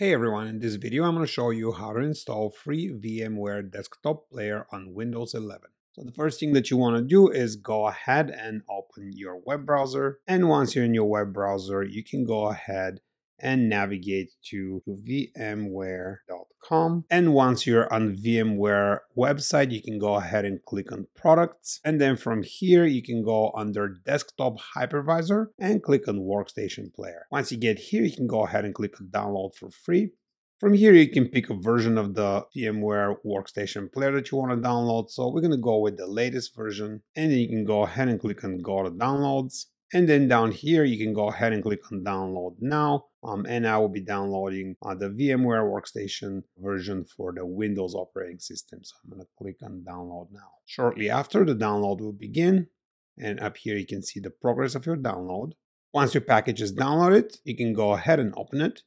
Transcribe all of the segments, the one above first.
Hey everyone, in this video I'm going to show you how to install free VMware Desktop Player on Windows 11. So the first thing that you want to do is go ahead and open your web browser. And once you're in your web browser, you can go ahead and navigate to vmware.com. And once you're on VMware website, you can go ahead and click on products. And then from here, you can go under desktop hypervisor and click on workstation player. Once you get here, you can go ahead and click download for free. From here, you can pick a version of the VMware Workstation Player that you want to download. So we're going to go with the latest version. And then you can go ahead and click on Go to Downloads. And then down here, you can go ahead and click on download now. Um, and I will be downloading uh, the VMware Workstation version for the Windows operating system. So I'm going to click on download now. Shortly after, the download will begin. And up here, you can see the progress of your download. Once your package is downloaded, you can go ahead and open it.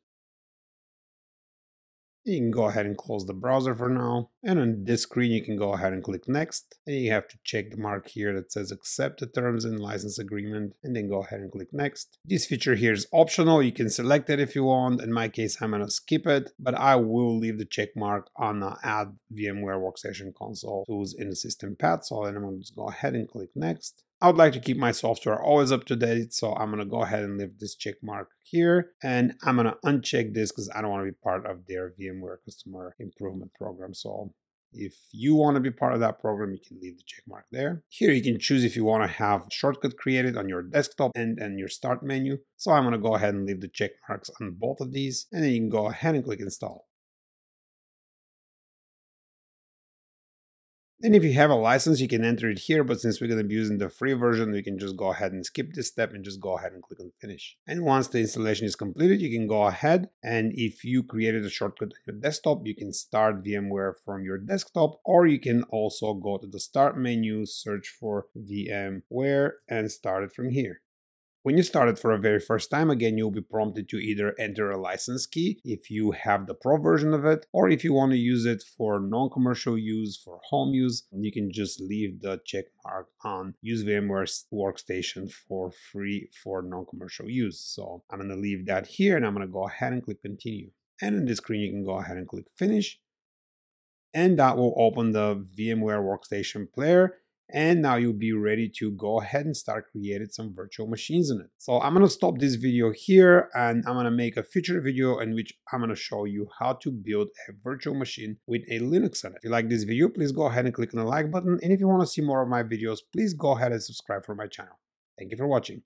You can go ahead and close the browser for now. And on this screen, you can go ahead and click next. And you have to check the mark here that says accept the terms and license agreement and then go ahead and click next. This feature here is optional. You can select it if you want. In my case, I'm going to skip it, but I will leave the check mark on the add VMware Workstation console tools in the system path. So then I'm going to just go ahead and click next. I would like to keep my software always up to date, so I'm gonna go ahead and leave this check mark here, and I'm gonna uncheck this because I don't want to be part of their VMware customer improvement program. So if you want to be part of that program, you can leave the check mark there. Here you can choose if you want to have shortcut created on your desktop and, and your start menu. So I'm going to go ahead and leave the check marks on both of these, and then you can go ahead and click install. And if you have a license, you can enter it here, but since we're going to be using the free version, we can just go ahead and skip this step and just go ahead and click on finish. And once the installation is completed, you can go ahead and if you created a shortcut on your desktop, you can start VMware from your desktop, or you can also go to the start menu, search for VMware and start it from here. When you start it for a very first time, again, you'll be prompted to either enter a license key if you have the pro version of it, or if you want to use it for non-commercial use, for home use, you can just leave the check mark on use VMware workstation for free for non-commercial use. So I'm going to leave that here and I'm going to go ahead and click continue. And in this screen, you can go ahead and click finish. And that will open the VMware Workstation Player and now you'll be ready to go ahead and start creating some virtual machines in it. So I'm going to stop this video here and I'm going to make a future video in which I'm going to show you how to build a virtual machine with a Linux on it. If you like this video, please go ahead and click on the like button. And if you want to see more of my videos, please go ahead and subscribe for my channel. Thank you for watching.